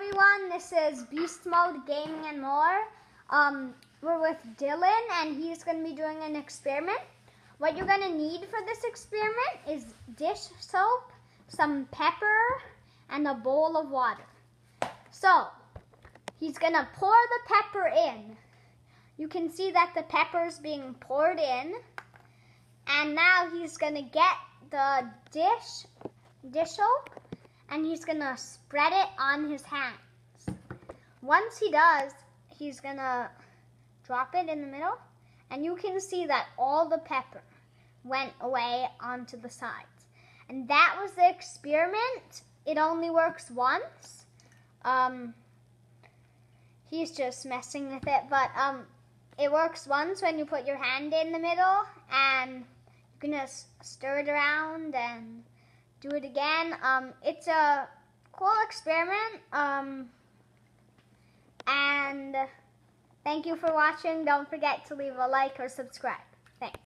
everyone, this is Beast Mode Gaming and More. Um, we're with Dylan and he's going to be doing an experiment. What you're going to need for this experiment is dish soap, some pepper, and a bowl of water. So, he's going to pour the pepper in. You can see that the pepper is being poured in. And now he's going to get the dish, dish soap and he's gonna spread it on his hands. Once he does, he's gonna drop it in the middle, and you can see that all the pepper went away onto the sides. And that was the experiment. It only works once. Um, he's just messing with it, but um, it works once when you put your hand in the middle, and you can just stir it around and do it again. Um, it's a cool experiment. Um, and thank you for watching. Don't forget to leave a like or subscribe. Thanks.